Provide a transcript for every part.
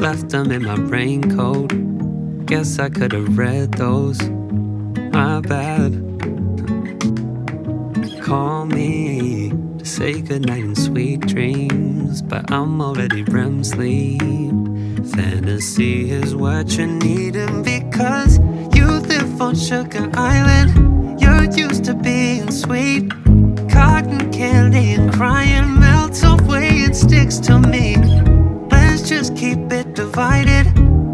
left them in my raincoat. Guess I could have read those. My bad. Call me to say goodnight and sweet dreams, but I'm already REM sleep. Fantasy is what you're needing because you live on Sugar Island. You're used to being sweet. Cotton candy and crying melts away and sticks to me. Divided.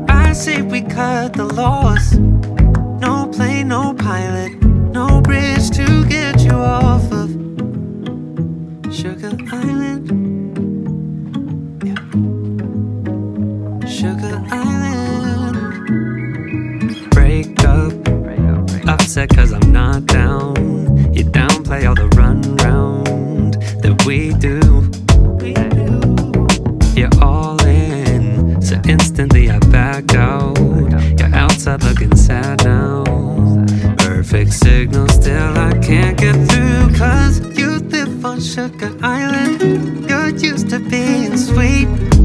I say we cut the loss. No plane, no pilot, no bridge to get you off of Sugar Island. Sugar Island. Break up. Upset cause I'm not down. You downplay all the run round that we do. Instantly I back out. You're outside looking sad now. Perfect signal, still I can't get through. Cause you live on Sugar Island. You're used to being sweet.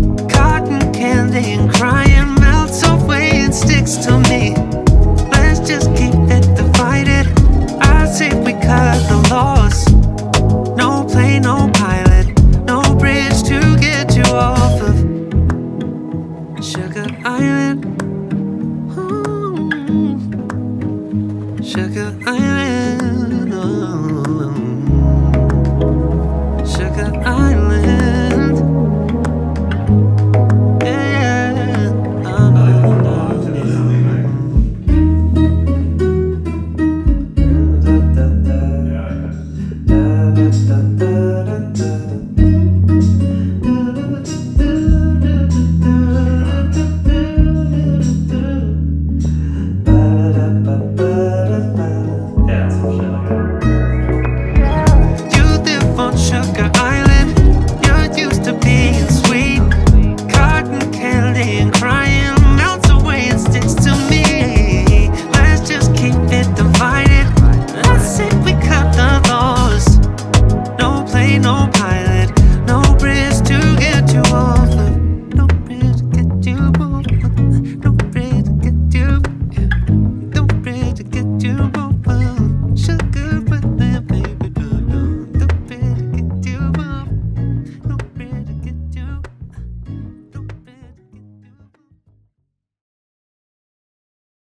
Sugar Island. Hmm. Sugar Island. Oh. Sugar Island. i